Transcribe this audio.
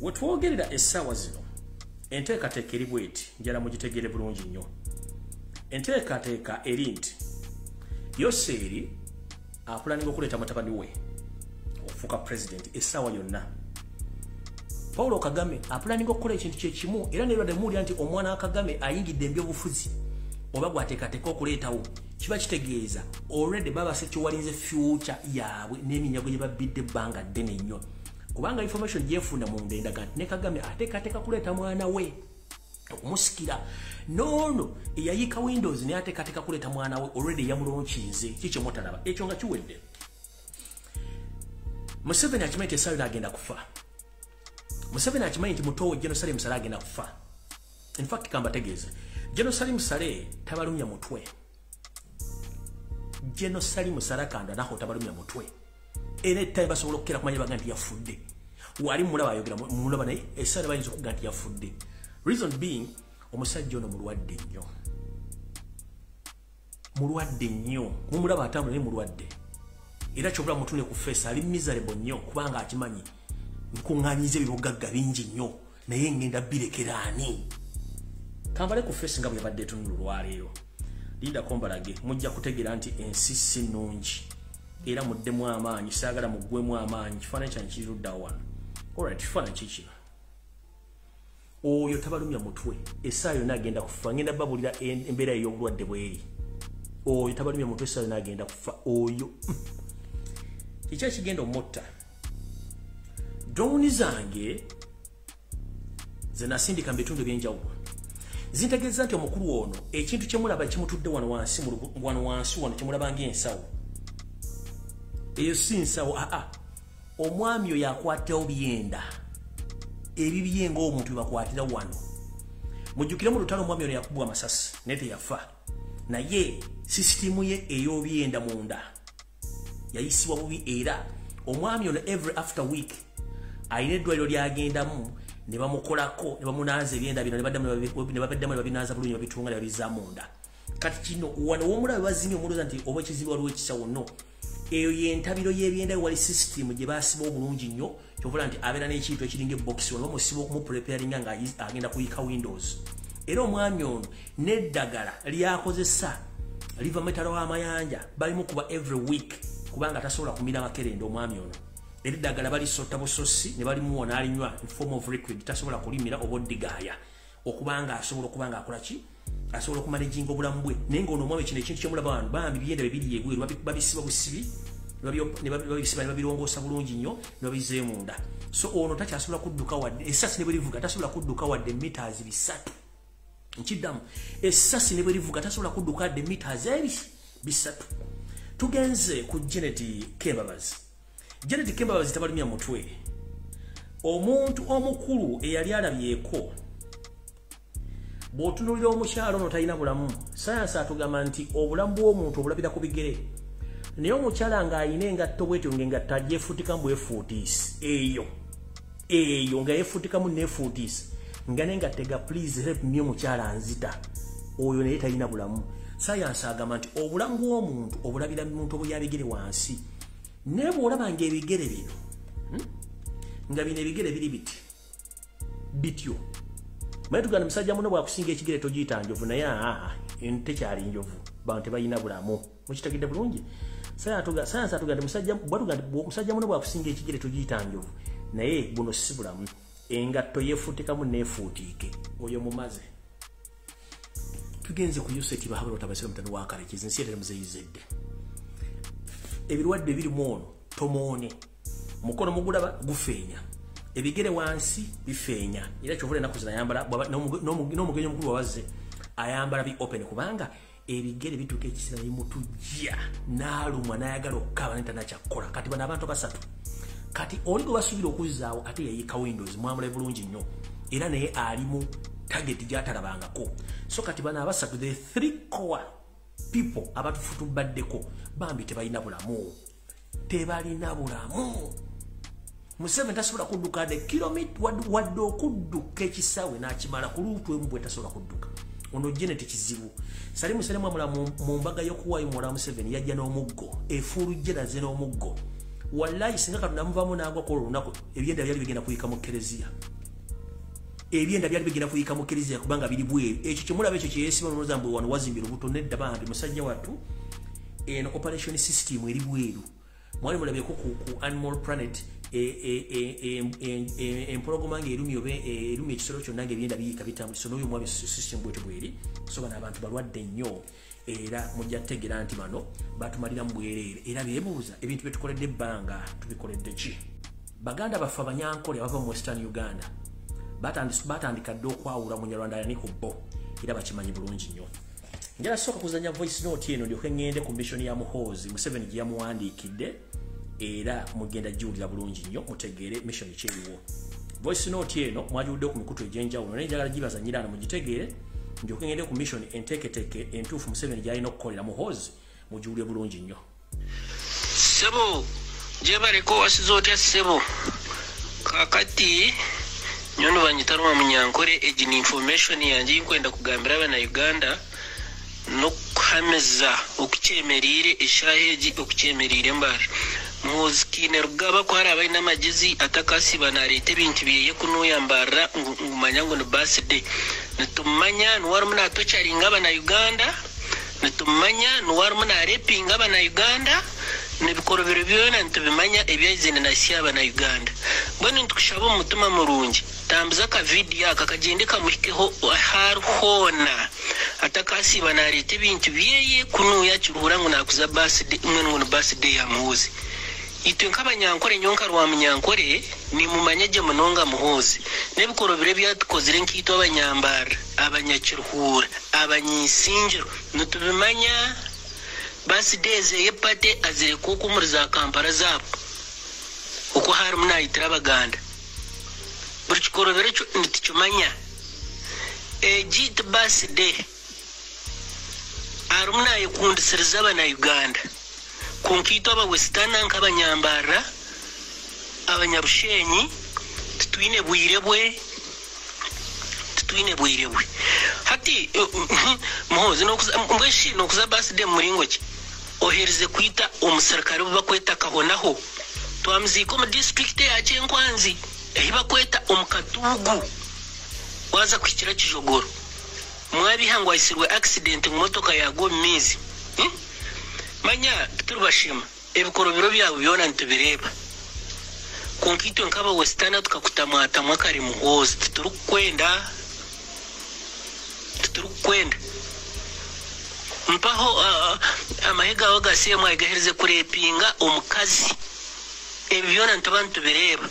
wetwogerera essaawa zino enteekateeka eri bweti njala mugitegere bulungi nnyo. Enteekateeka eri nti yoseeri apulaninga okuleeta mutabani we okufuuka pulezidenti essaawa yonna. Paulo kagame apulaninga okukola ekintu kyekimu era nerwadde muwulira nti omwana wa kagame ayingidde ebyobufuzi oba gwateekateeka okuleetawo kiba kitegeeza. Olredi baba sekyowalinze fyuca yaabwe n'eminyago gye babbidde ebbanga ddene nnyo. Kubanga information gyefuna munda endaga nti ne kagame ateekateeka kuleeta mwana we okumusikira. Noono eyayiika windows naye ateekateeka kuleeta mwana we olredi eyamulonkize kikyemutalaba ekyo nga kiwedde. Museveni akimanyi nti esaayo naagenda kufa. Museveni akimanyi nti mutowe jerusalemu sale agenda kufa. Infact kambategeeze jerusalemu sale tabalumya mutwe. Jenosalimu sarakanda naho tabalumya mutwe. Era ettime basobola okukera kumanya baga nti yafudde. Wali mulaba ayogera mulaba naye esaala bayinza okuga nti yafudde reason being omusajja ono mulwadde nnyo. Mulwadde nnyo. Mumulaba atambula naye mulwadde. Era kyobula mutune ku feesa ali miserable nnyo kubanga akimanyi nkuŋŋanyiza ebibugagga bingi nnyo naye ngenda birekeraani kambale ku feesi nga bwe yabadde etunula olwaleero lindako mbalage mujja kutegeera nti ensi si nnungi. Era muddemu amaanyi saagala muggwemu amaanyi kifaananyi kyange kiriruddawo wano. Olrit kifaananyi kikino oyo tabalumya mutwe. Essaawa yonna agenda kufa ngenda babulira embeera ey'obulwadde bweri. Oyo tabalumya mutwe essaawa yonna agenda kufa oyo. Kiki ekigenda omutta drowni zange zenasindika mu bitundu ebyenjawulo. Zintegeeza nti omukulu ono ekintu kyemulaba kimutudde wano wansi wano wansi wano kyemulaba ngaensawo eyo si nsawo aa omwami oyo akwatirawo byenda ebibye ngaomuntu bebakwatira wano. Mujjukire mu lutalo omwami ono yakubwa amasasi naye teyafa naye sisitimu ye ey'obyenda munda. Yayisibwa bubi era omwami ono every after week alina eddwaliro lyagendamu ne bamukolako ne bamunaaza ebyenda bino ne babaddamu ne babinaaza bulungi babitunga ne babiza munda. Kati kino wano womulabe bazimye omulooza nti oba ekizibu waliwo ekisawo no eyo yentabiro y'ebyenda wali system gye basiba obulungi nnyo kyovula nti abeera n'ekintu ekiringa ebox wano bamusiba okumupreparinga nga agenda kuyika windows. Era omwami ono n'eddagala lyakozesa liva metalo w'amayanja balimukuba every week kubanga tasobola kumira makerenda omwami ono. Era eddagala balisota busosi ne balimuwa n'alinywa form of liquid tasobola kulimira oba oddigaaya. Okubanga asobola okuba nga akola ki asobola okumanejinga obulamu bwe. Naye ngaono omwami kino ekintu kyomulaba wano bambi byenda bebiri ebweru babisiba busibi babisiba ne babirongoosa bulungi nnyo ne babizeeyo munda. So ono takyasobola kudduka wadde esasi ne bwerivuga tasobola kudduka wadde mitaazi bisatu. Nkiddamu esasi ne bwerivuga tasobola kudduka wadde mitaazi ebi bisatu. Tugenze ku janet kembabazi. Janet kembabazi tabalumya mutwe. Omuntu omukulu eyali alabyeko bw'otunulira omukyalo ono talina bulamu sayansi atugamba nti obulamu bw'omuntu obulabira ku bigere. Naye omukyala ng'ayina engatto bwetyo ngaengatto agyefuutikamu bwefuutiisi eyo eyo nga yefuutikamu neefuutiisi nga nengatto ega please help me omukyala nzita oyo naye talina bulamu sayansi agamba nti obulamu bw'omuntu obulabira muntu obuyabigere wansi naye bw'olaba ngaebigere bino nga bino ebigere biri biti? Bityo maye tuganda musajja muno bwakusinga ekigere togiyita njovu naye aa tekyali njovu bantu tebalina bulamu. Mukitegedde bulungi? Sayansi atuganda musajja muno bwakusinga ekigere togiyita njovu naye buno si bulamu. Engatto yefuutikamu neefuutiike. Oyo mumaze. Tugenze ku useti bahabalootabasira mutano wakarekezi nsi etere muzeyizedde ebirwadde birimu ono tomoone. Mukono mugulaba gufeenya ebigere wansi bifeenya era kyovula enaku zinayambala n'omugenyi omukulu wawazze ayambala bi open kubanga ebigere bituuka ekiseera bimutujja n'alumwa n'ayagala okukaba netanakyakukola kati bano abantu basatu kati oli gwe basuubira okuzzaawo ate yayika windows mwamulabe bulungi nnyo era naye ali mu tageti gyatalabangako. So kati bano abasatu the three core people abatufutubaddeko bambi tebalina bulamu tebalina bulamu museveni tasobola kudduka de kilomita wadde okudduka ekisaawe n'akimala ku luutu emu bwe tasobola kudduka. Ono jeneti kizibu. Sali museremu amula mu mbaga y'okuwaayo muwala museveni yajja n'omuggo. Efuulujjeraze n'omuggo. Wallayi singa katonda muvaamu n'agwa kwolwo olunaku ebyenda byali bigenda kuyika mu kereziya ebyenda byali bigenda kuyika mu kereziya kubanga biri bweru. Ekyo kyemulaba ekyo kyeyesiba nonoza mbwe wano wazimbira obuto nedda bambi musajja wattu eno operation system eri bweru. Mwali mulabyeko ku animal planet empologoma nga erumi oba erumi ekisolo kyonna nga ebyenda biyika bitambuliso n'oyo mwami system bwetu bweri. So bano abantu balwadde nnyo. Era mujja kutegeera nti bano batumaliramu bwereere. Era beebuuza ebintu byetukoledde ebbanga tubikoledde ki? Baganda baffe abanyankole abava mu western uganda batandika dde okwawula munyarwanda yani ku bo era bakimanyi bulungi nnyo. Njala sooka kuzanya voice note eno ndyoke ngende ku mission ya muhoozi museveni gye yamuwandiikidde era mugenda giwulira bulungi nnyo mutegeere mission kyeriwo voice note eno mwagiwudde ku mikutu egyenjawulo naye njagala gibazanyira ano mugitegeere ndyoke ngende ku mission enteeketeeke entuufu museveni gyalina okukolera muhoozi mugiwulire bulungi nnyo. Sebo gyebaleko wasiza otya sebo kakati nyono banyitarwa munyankore egi ni information yanjye yikwenda kugambira abanauganda n'okuhameza okukyemereire eshaaha egi okukyemereire mbari muhozi kiine rugaba kwari abaine amagezi atakasiba nareeta ebintu byeye kunuyambarira ngumanya ngu ni baside nitumanya niwarimu natokyaringa abanauganda nitumanya niwarimu narepinga abanauganda nibikorobero byona nitubimanya ebyazine nasi abanauganda mbwenu nitukushaba omutima murungi tambuza akavidiyo aka kagende kamuhikeho ahari hoona atakasiba nareeta ebintu byeye kunuya kiruhura ngu nakuza baside mwenu ngu ni baside ya muhozi itwe nk'abanyankore nyonka rwa munyankore nimumanya gye munonga muhozi. N'ebikorobiro byatukozire nkiitwe abanyambara abanyakiruhura abanyisingiro nitubimanya basideze yepate azireka oku muri za kampala zaabo uko harimu nayitira abaganda. Buri kikorobero kyo nitukimanya egi ti baside harimu nayekundisiriza abanauganda kunkiitwa abawesitana nk'abanyambara abanyabushenyi titwine bwire bwe titwine bwire bwe. Hati muhozi mbweshi nokuza baside muringo ki? Ohereze kwita omusirikare bu bakweta kahonaho twamuziika omu disitulikiti ya kyenkwanzi ehi bakweta omu katuugu waza kuhikira kijogoro. Mwabihangwa isirwe accident mu motoka yagwa omu maizi hmm? manya turubashima ebikorobero byawe byona nitubireeba konka itwe nkaba tukakutamata tukakutamwatamwa kari muhozi turukwenda turukwenda mpaho amahega awe agasiye mwayigahereze kurepinga omukazi ebyo byona nituba nitubireeba